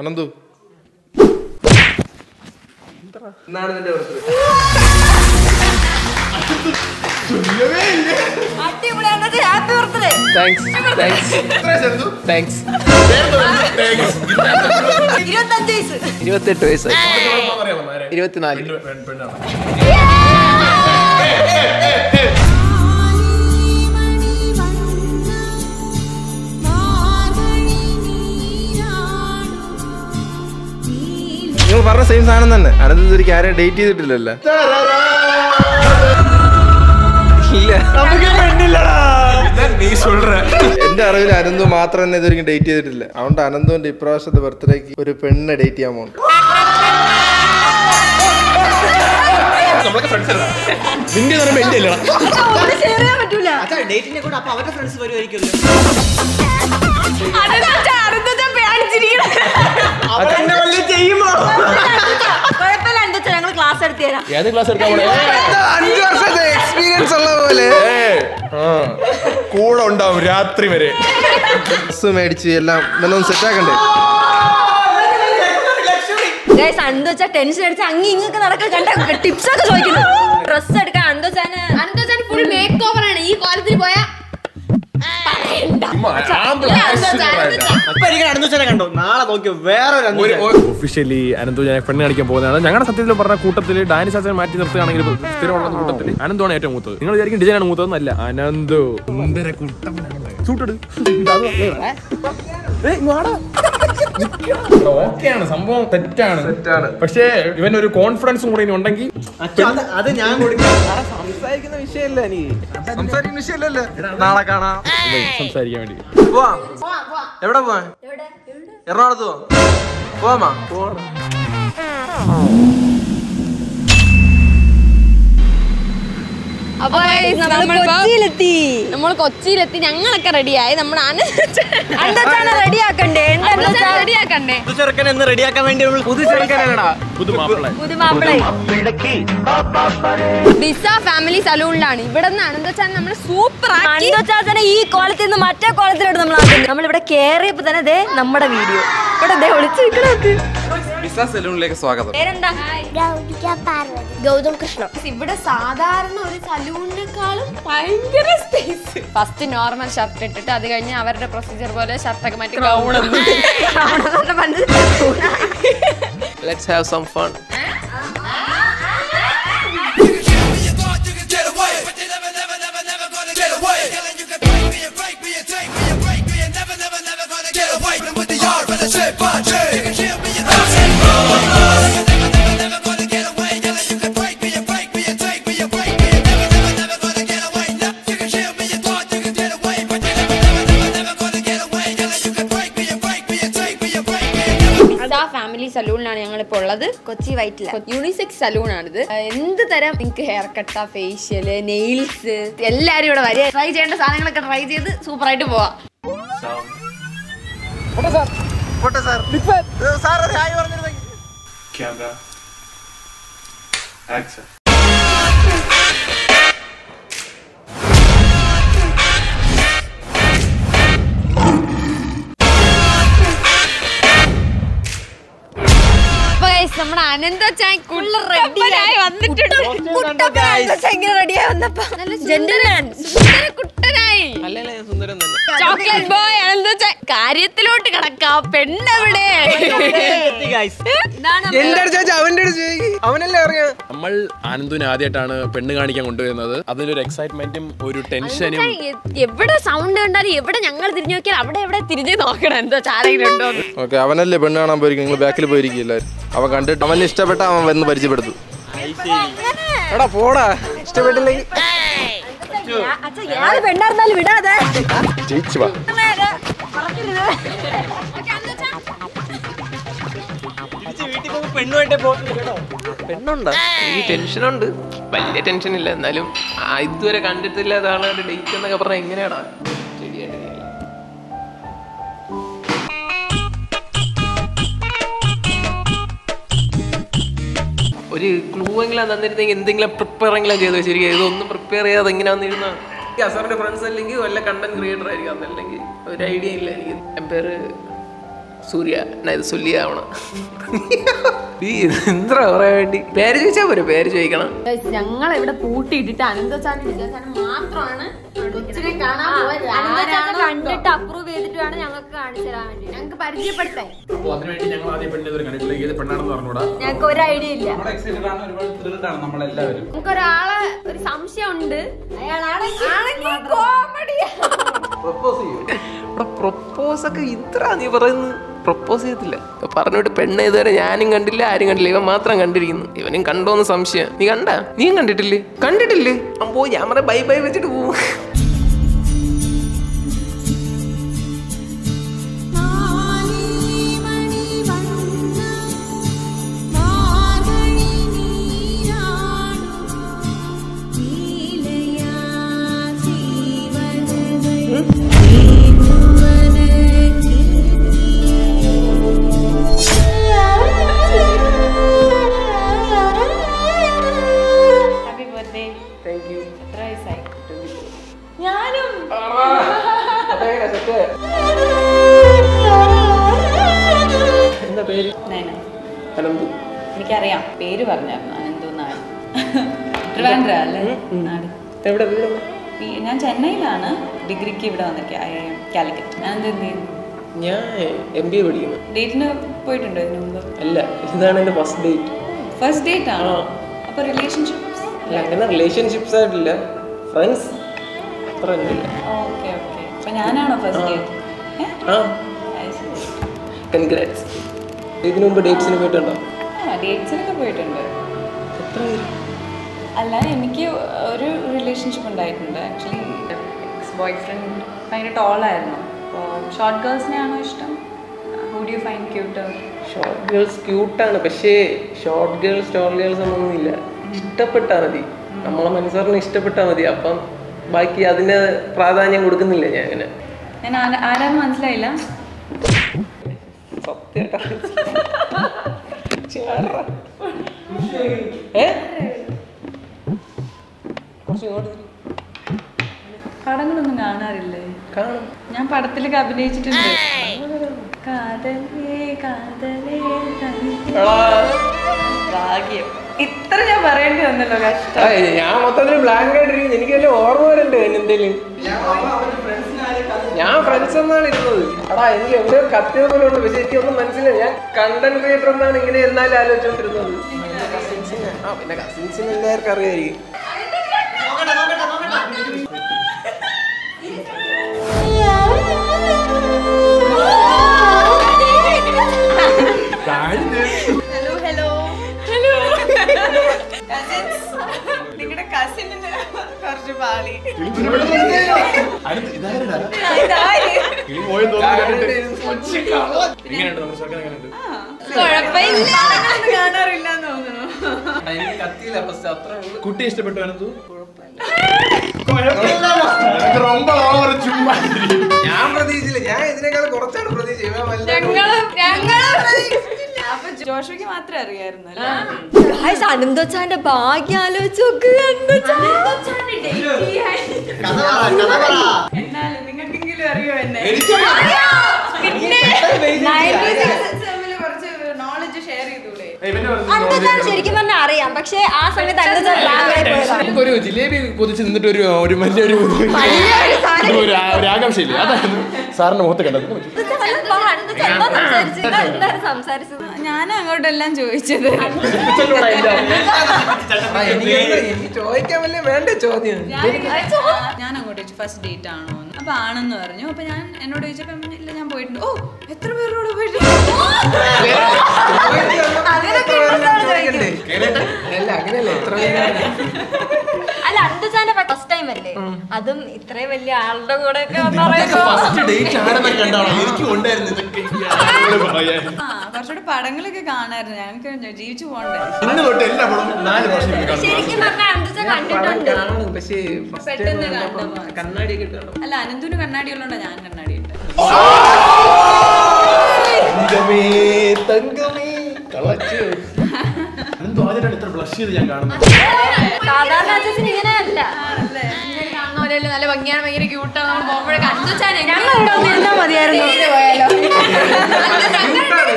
അനന്തു. ഇരുപത്തെട്ട് വയസ്സായി. ഇരുപത്തിനാല്. പറഞ്ഞ സെയിം സാധനം തന്നെ. അനന്ത് ഇതുവരെയ്ക്ക് ആരെയും ഡേറ്റ് ചെയ്തിട്ടില്ലല്ലോ. എന്റെ അറിവിൽ അനന്തു മാത്രം തന്നെ ഇതുവരെയും ഡേറ്റ് ചെയ്തിട്ടില്ല. അതുകൊണ്ട് അനന്തുവിന്റെ ഇപ്രാവശ്യത്തെ ബർത്ത്ഡേക്ക് ഒരു പെണ്ണെ ഡേറ്റ് ചെയ്യാൻ പോകുന്നു നിന്റെ പറയുമ്പോ എന്റെ ചെയ്യാൻ പറ്റൂല. ഡേറ്റിനെ കൂടെ അപ്പൊ അവരുടെ ഫ്രണ്ട്സ് വരുമായിരിക്കുമല്ലോ ഏത് ക്ലാസ് എടുക്കാൻ പോണേ? അഞ്ചു വർഷത്തെ എക്സ്പീരിയൻസ് ഉള്ള പോലെ. കൂടെ ഉണ്ടാവും രാത്രി വരെ. ബസ് മേടിച്ച് എല്ലാം നല്ലൊന്ന് സെറ്റ് ആക്കണ്ടേ? ടെൻഷൻ അടിച്ച് അങ്ങി ഇങ്ങൊക്കെ നടക്കാൻ കണ്ട ടിപ്സ് ഒക്കെ ചോദിക്കുന്നു. ഡ്രസ് എടുക്കാൻ അന്ത് അന്തോച്ചാൻ ഫുൾ മേക്ക് ഓവർ ആണ്. ഈ കോലത്തിൽ പോയാ അപ്പൊ എനിക്ക് അനന്തോച്ചനെ കണ്ടോ. നാളെ നോക്കിയോ വേറെ ഒരു ഒഫീഷ്യലി അനന്തു ഞാൻ പെണ്ണ് കാണിക്കാൻ പോകുന്നതാണ്. ഞങ്ങളുടെ സത്യത്തിൽ പറഞ്ഞ കൂട്ടത്തിൽ ഡാനി ശാസ്ത്രം മാറ്റി നിർത്തുകയാണെങ്കിൽ സ്ഥിരമുള്ള കൂട്ടത്തിൽ അനന്തുവാണ് ഏറ്റവും മൂത്തത്. നിങ്ങൾ വിചാരിക്കും ഡിജൈനാണ് മൂത്തതെന്നല്ല. അനന്തു. സൂട്ടെടു ഓക്കെയാണ് സംഭവം തെറ്റാണ്. തെറ്റാണ്. പക്ഷേ ഇവൻ ഒരു കോൺഫിഡൻസും കൂടെ ഇനി ഉണ്ടെങ്കിൽ അത് ഞാൻ സംസാരിക്കുന്ന വിഷയമല്ല നീ. സംസാരിക്കുന്ന വിഷയമല്ലല്ലോ? നാളെ കാണാം. സംസാരിക്കാൻ വേണ്ടി. പോവാ. എവിടെ പോവാൻ? എറണാകുളത്ത് പോവാ. പോവാമാ പോവാം അപ്പൊ നമ്മൾ കൊച്ചിയിലെത്തി. നമ്മൾ കൊച്ചിയിലെത്തി. ഞങ്ങളൊക്കെ റെഡിയായി നമ്മൾ റെഡിയാക്കണ്ടേ ചെറുക്കൻ എന്ന് റെഡിയാക്കാൻ വേണ്ടി പുതു ഡിസ ഫാമിലി സലൂണിലാണ്. ഇവിടെ നിന്ന് അനന്തച്ചാൻ നമ്മൾ സൂപ്പർ ആക്കി. അന്തച്ചാച്ചനെ ഈ കോലത്തിൽ നിന്ന് മറ്റേ കോലത്തിലോട്ട് നമ്മൾ നമ്മൾ നമ്മളിവിടെ കേറിയപ്പോ തന്നെ ദേ നമ്മുടെ വീഡിയോ. ഇവിടെ ദേ ഒളിച്ചു സലൂണിലേക്ക് സ്വാഗതം. പേരെന്താ? ഗൗതം കൃഷ്ണ. ഇവിടെ സാധാരണ ഒരു സലൂണിനേക്കാളും ഭയങ്കര സ്പേസ് ഫസ്റ്റ് നോർമൽ ഷർട്ട് ഇട്ടിട്ട് അത് കഴിഞ്ഞ് അവരുടെ പ്രൊസീജിയർ പോലെ ഷർട്ടൊക്കെ മാറ്റി gown let's have some fun Kochi Vyttila unisex salon ആണിത്. എന്ത് തരം നിങ്ങൾക്ക് ഹെയർ കട്ട ഫേഷ്യൽ നെയിൽസ് എല്ലാരും ഇവിടെ വരിക. ട്രൈ ചെയ്യേണ്ട സാധനങ്ങളൊക്കെ ട്രൈ ചെയ്ത് സൂപ്പർ ആയിട്ട് പോവാം സാർ. ഒരു നമ്മുടെ അനന്ത ചായ റെഡിയായി വന്നിട്ടുണ്ട്. കുട്ടപ്പനായി റെഡിയായി വന്നപ്പോ. ജെന്റിൽമാൻ ചോക്ലേറ്റ് ബോയ് കാര്യത്തിലോട്ട് കിടക്കാ. പെണ്ണെവിടെ? അവന്റെ അവനല്ലേ അറിയാ? നമ്മൾ ആനന്ദുവിനെ ആദ്യമായിട്ടാണ് പെണ്ണ് കാണിക്കാൻ കൊണ്ടുവരുന്നത്. അതിലൊരു എക്സൈറ്റ്മെന്റും ഒരു ടെൻഷനും എവിടെ സൗണ്ട് കണ്ടാലും എവിടെ ഞങ്ങൾ തിരിഞ്ഞു നോക്കിയാൽ അവിടെ എവിടെ തിരിഞ്ഞു നോക്കണം. എന്താ ഓക്കെ അവനല്ലേ പെണ്ണ് കാണാൻ പോയിരിക്കും? നിങ്ങൾ ബാക്കിൽ പോയിരിക്കും അവൻ കണ്ടിട്ട് അവന് ഇഷ്ടപ്പെട്ട അവൻ വന്ന് പരിചയപ്പെടുത്തു. എടാ പോടാ. ഇഷ്ടപ്പെട്ടില്ലെങ്കിൽ പെണ്ണായിരുന്നാലും വിടാതെ. ജയിച്ചു വാ. പെണ്ണുണ്ടോ? ഈ ടെൻഷനുണ്ട്. വലിയ ടെൻഷൻ ഇല്ല എന്നാലും ഇതുവരെ കണ്ടിട്ടില്ലാത്ത ആളുടെ ഡേറ്റ് എന്നൊക്കെ പറഞ്ഞാൽ എങ്ങനെയാടാ ശരിയായിട്ട് ഒരു ക്ലൂ എങ്കിലും തന്നിരുന്നെങ്കിൽ എന്തെങ്കിലും പ്രിപ്പയർ എങ്കിലും ചെയ്തു. ശരിക്കും ഇതൊന്നും പ്രിപ്പയർ ചെയ്യാതെ എങ്ങനെ വന്നിരുന്ന. അസാറിന്റെ ഫ്രണ്ട്സ് അല്ലെങ്കിൽ വല്ല കണ്ടന്റ് ക്രിയേറ്റർ ആയിരിക്കും. അതല്ലെങ്കിൽ ഒരു ഐഡിയ ഇല്ല എനിക്ക്. എന്റെ പേര് സൂര്യ. ഞാൻ ഇത് സുല്യാവണം ഈ പറയാൻ വേണ്ടി? പേര് ചോദിച്ചാ പോരെ പേര് ചോദിക്കണം. ഞങ്ങൾ ഇവിടെ പൂട്ടിയിട്ടിട്ട് വിജയച്ചാനും മാത്രമാണ് കണ്ടിട്ട് അപ്രൂവ് ചെയ്തിട്ട് വേണം ഞങ്ങൾക്ക് കാണിച്ചു തരാൻ വേണ്ടി. ഞങ്ങൾക്ക് പരിചയപ്പെടുത്തേ ഞങ്ങൾക്ക് ഒരു ഐഡിയ ഇല്ല. നമുക്കൊരാളെ ഒരു സംശയം ഉണ്ട് അയാളാണെങ്കിൽ കോമഡിയാ പ്രപ്പോസ് ചെയ്യും. ഇവിടെ പ്രൊപ്പോസ് ഒക്കെ ഇത്ര നീ പറയുന്നു പ്രൊപ്പോസ് ചെയ്തില്ല പറഞ്ഞിട്ട് പെണ്ണ് ഇതുവരെ ഞാനും കണ്ടില്ല ആരും കണ്ടില്ല. ഇവൻ മാത്രം കണ്ടിരിക്കുന്നു. ഇവനും കണ്ടോന്ന് സംശയം. നീ കണ്ട? നീയും കണ്ടിട്ടില്ലേ? കണ്ടിട്ടില്ലേ? അമ്പോ ഞാൻ പറയാം ബൈ ബൈ വെച്ചിട്ട് പോവും. എന്താ പേര്? അനന്തു എനിക്കറിയാം. പേര് പറഞ്ഞായിരുന്നു. അനന്തു നാട് ട്രിവാൻഡ്ര അല്ലേ? നാട്. എവിടെ വീട് ഈ- ഞാൻ ചെന്നൈയിലാണ് ഡിഗ്രിക്ക് ഇവിടെ വന്നിട്ട്. I M Calicut. അനന്ത് എന്ത് ചെയ്യുന്നു? ഞാൻ എം ബി എ പഠിക്കുന്നു. ഡേറ്റിന് പോയിട്ടുണ്ടോ ഇതിനു മുമ്പ്? അല്ല ഇതാണ് എന്റെ ഫസ്റ്റ് ഡേറ്റ് ഫസ്റ്റ് ഡേറ്റ് ആണോ? അപ്പോൾ റിലേഷൻഷിപ്സ് അല്ല അങ്ങനെ റിലേഷൻഷിപ്സ് ആയിട്ടില്ല. ഫ്രണ്ട്സ് അത്ര ഓക്കെ ഓക്കെ. അപ്പൊ ഞാനാണോ ഫസ്റ്റ് കൺഗ്രാറ്റ്സ് ഇതിനു മുമ്പ് ഡേറ്റ്സിന് പോയിട്ടുണ്ടോ? ഡേറ്റ്സിനൊക്കെ അല്ല എനിക്ക് ഒരു റിലേഷൻഷിപ്പ് ഉണ്ടായിട്ടുണ്ട്. ആക്ച്വലി എക്സ് ബോയ് ഫ്രണ്ട് ഭയങ്കര ടോളായിരുന്നു അപ്പോൾ ഷോർട്ട് ഗേൾസിനെയാണോ ഇഷ്ടം? Who do you find cute short girls ക്യൂട്ടാണ് പക്ഷേ ഷോർട്ട് ഗേൾസ് ടോൾ ഗേൾസ് ഒന്നുമില്ല ഇഷ്ടപ്പെട്ടാൽ മതി. നമ്മളെ മനസ്സറിന് ഇഷ്ടപ്പെട്ടാൽ മതി. അപ്പം ബാക്കി അതിന് പ്രാധാന്യം കൊടുക്കുന്നില്ല ഞാൻ അങ്ങനെ? ഞാൻ ആരാന്ന് മനസ്സിലായില്ല. പടങ്ങളൊന്നും കാണാറില്ലേ? കാണും. ഞാൻ പടത്തിലൊക്കെ അഭിനയിച്ചിട്ടുണ്ട്. കാതലേ കാതലേ. ഭാഗ്യം. ഇത്ര ഞാൻ പറയേണ്ടി വന്നല്ലോ കഷ്ടം. ഞാൻ മൊത്തത്തിൽ ബ്ലാങ്ക് ആയിട്ടിരിക്കുന്നു. എനിക്ക് വലിയ ഓർമ്മ വരണ്ട് എന്തേലും. ഞാൻ ഫ്രണ്ട്സ് എന്നാണ് ഇരുന്നത്. എടാ എനിക്ക് എവിടെയോ കത്തിയത് പോലെ ഉണ്ട്. പക്ഷെ എനിക്ക് ഒന്നും മനസ്സിലായി. ഞാൻ കണ്ടന്റ് ക്രിയേറ്റർ എന്നാണ് ഇങ്ങനെ എന്നാലും ആലോചിച്ചോണ്ടിരുന്നത് ആ പിന്നെ കസിൻസിന് എല്ലാവർക്കും അറിയായിരിക്കും കുറച്ച് പാളി. കാണാറില്ല കുട്ടി ഇഷ്ടപ്പെട്ടു അനന്തു ഞാൻ പ്രതീക്ഷിച്ചില്ല. ഞാൻ ഇതിനേക്കാൾ കുറച്ചാണ് പ്രതീക്ഷിച്ചത്. ജോഷുക്ക് മാത്രമേ അറിയായിരുന്നു അനന്തച്ചാന്റെ ഭാഗ്യം ആലോചിച്ച് നോക്ക് എന്നാലും നിങ്ങൾക്കെങ്കിലും അറിയോ എന്നെ? ശരിക്കും പറഞ്ഞാൽ അറിയാം. പക്ഷെ ആ സമയത്ത് ഒരു ജിലേബി പൊതിച്ച് നിന്നിട്ട് ഒരു ഒരു വലിയൊരു ഒരു ആകാംക്ഷയില്ലേ? അതായിരുന്നു സാറിന്റെ മുഖത്ത് കണ്ടത്. സംസാരിച്ചത്? ഞാൻ അങ്ങോട്ടെല്ലാം ചോദിച്ചത് എനിക്ക് ചോദിക്കാൻ വേണ്ട ചോദ്യം. ഞാൻ അങ്ങോട്ട് ചോദിച്ചു ഫസ്റ്റ് ഡേറ്റ് ആണോ അപ്പൊ ആണെന്ന് പറഞ്ഞു. അപ്പൊ ഞാൻ എന്നോട് ചോദിച്ചപ്പോ ഇല്ല ഞാൻ പോയിട്ടുണ്ട്. ഓ എത്ര പേരോട് പോയിട്ടുണ്ട്. അല്ല അനന്തച്ചാന്റെ ഫസ്റ്റ് ടൈം അല്ലേ അതും ഇത്രയും വലിയ ആളുടെ കൂടെ ഒക്കെ പറയുമ്പോ കുറച്ചുകൂടെ പടങ്ങളൊക്കെ കാണാറുണ്ട് ഞങ്ങൾക്ക് ജീവിച്ചു പോകണ്ടേ? ഇട്ട് അല്ല അനന്തുന് കണ്ണാടി ഉള്ളതുകൊണ്ടാ ഞാൻ കണ്ണാടി ഉണ്ട് തങ്കമേ തങ്കമേ കളച്ചു. എന്തോ ആദ്യമായിട്ടാണ് ഇത്ര ബ്ലഷ് ചെയ്ത് ഞാൻ കാണുന്നത്. സാധാരണ അച്ഛൻ ഇങ്ങനെയല്ല. ആണല്ലേ? ഇങ്ങനെ കാണുന്ന നല്ല ഭംഗിയാണ് ഭയങ്കര ക്യൂട്ടാണ് പോകുമ്പോഴൊക്കെ മതിയായിരുന്നു പോയാലോ മതിയായിരുന്നു പോയാലോ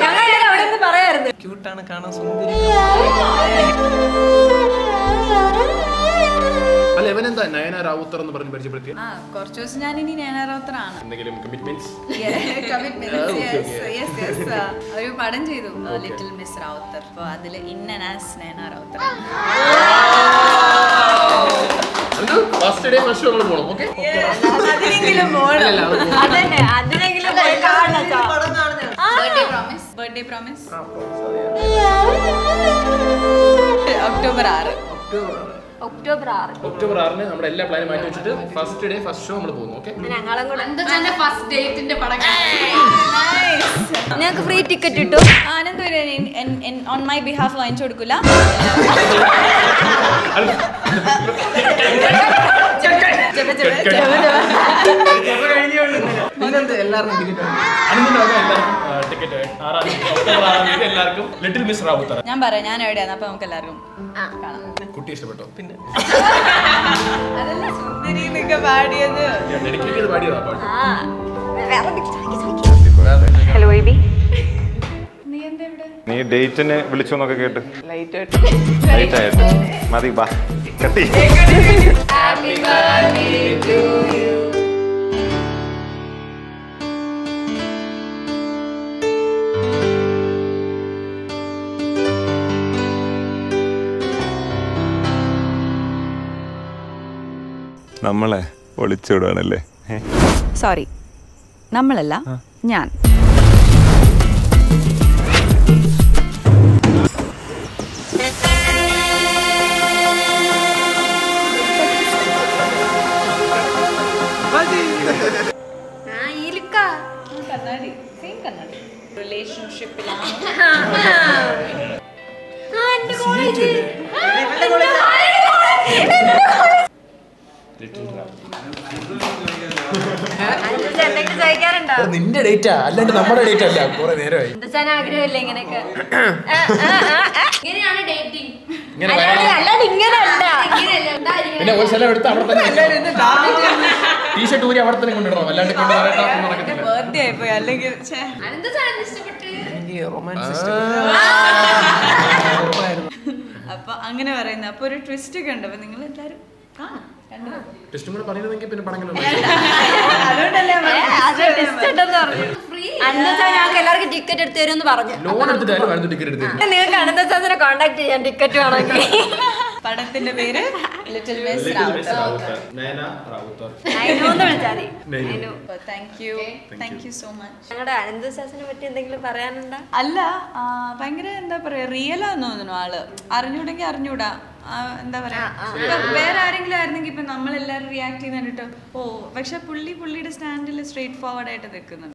ഞങ്ങൾ അവിടെ നിന്ന് പറയായിരുന്നു കാണാൻ സുന്ദരി അല്ല എന്താ നയന റാവുത്തർ എന്ന് പറഞ്ഞ് പരിചയപ്പെടുത്തിയ? ആ കുറച്ച് ദിവസം ഞാൻ ഇനി നേനാറാവുത്തറാണ് എന്തെങ്കിലും കമ്മിറ്റ്മെന്റ്സ് ഒരു പടം ചെയ്തു ലിറ്റിൽ മിസ് റാവുത്തർ. അപ്പൊ അതിൽ ആസ് നയന റാവുത്തർ അതിനെങ്കിലും അതിനെങ്കിലും ബർത്ത്ഡേ പ്രോമിസ് ഒക്ടോബർ ആറ്. ഒക്ടോബർ ആറ്. ഒക്ടോബർ ആറിന് നമ്മുടെ എല്ലാ പ്ലാനും മാറ്റി വെച്ചിട്ട് ഫസ്റ്റ് ഡേ ഫസ്റ്റ് ഷോ നമ്മൾ പോകുന്നു ഓക്കെ ഞങ്ങളും കൂടെ ഫസ്റ്റ് ഡേറ്റിന്റെ പടം. ഞങ്ങൾക്ക് ഫ്രീ ടിക്കറ്റ് കിട്ടും. ആനന്ദ് ഓൺ മൈ ബിഹാഫ് വാങ്ങിച്ചു കൊടുക്കൂല? പിന്നെന്ത് എല്ലാവർക്കും ടിക്കറ്റ് അനുദിനം എല്ലാവർക്കും ടിക്കറ്റ് ആറാം ഒക്ടോബർ ആറാം എല്ലാവർക്കും ലിറ്റിൽ മിസ് റാവുത്തർ ഞാൻ പറയാം ഞാൻ എവിടെയാണ് അപ്പൊ നമുക്ക് എല്ലാവർക്കും കുട്ടി ഇഷ്ടപ്പെട്ടോ? പിന്നെ. ഹലോ ബേബി നീ ഡേറ്റിന് വിളിച്ചു എന്നൊക്കെ കേട്ട്. ലൈറ്റ് ആയിട്ട്. മതി ബാ. കട്ടി നമ്മളെ ഒളിച്ചോടുകയാണല്ലേ സോറി നമ്മളല്ല ഞാൻ. റിലേഷൻഷിപ്പിലാണ് നിന്റെ ഡേറ്റാ അല്ലാണ്ട് നമ്മുടെ ഡേറ്റ് അല്ല. കുറെ നേരമായി. എന്താ ആഗ്രഹമില്ല ഇങ്ങനെയൊക്കെ. ഇങ്ങനെയാണ് ഡേറ്റിംഗ് പിന്നെ ഒരു സ്ഥലം എടുത്ത് അവിടെ തന്നെ ടീഷർട്ട് ഊരി അവിടെ തന്നെ കൊണ്ടിടണം. അല്ലാണ്ട് കൊണ്ട് അപ്പൊ അങ്ങനെ പറയുന്നത് അപ്പൊ ഒരു ട്വിസ്റ്റ് ഒക്കെ ഉണ്ട്. അപ്പൊ നിങ്ങൾ എല്ലാരും ടെസ്റ്റും കൂടെ പിന്നെ പറഞ്ഞു. അന്നത്തെ ഞങ്ങൾക്ക് എല്ലാവർക്കും ടിക്കറ്റ് എടുത്ത് തരുമെന്ന് പറഞ്ഞു. ലോൺ ടിക്കറ്റ് നിങ്ങൾക്ക് ചെയ്യാൻ ടിക്കറ്റ് വേണമെങ്കിൽ. പടത്തിന്റെ പേര്? ലിറ്റിൽ മിസ് നയന റാവുത്തർ മതി Nainu. Thank you thank you so much ഞങ്ങളുടെ അനന്തശാസിനെ പറ്റി എന്തെങ്കിലും പറയാനുണ്ടോ? അല്ല ഭയങ്കര എന്താ പറയാ റിയൽ ആന്ന് തോന്നുന്നു ആൾ. അറിഞ്ഞൂടെങ്കിൽ അറിഞ്ഞൂടാ. എന്താ പറയാ വേറെ ആരെങ്കിലും ആയിരുന്നെങ്കിൽ ഇപ്പൊ നമ്മളെല്ലാരും റിയാക്ട് ചെയ്യുന്നുണ്ട് ഓ പക്ഷെ പുള്ളി പുള്ളിയുടെ സ്റ്റാൻഡിൽ സ്ട്രേറ്റ് ഫോർവേഡ് ആയിട്ട് നിൽക്കുന്നുണ്ട്.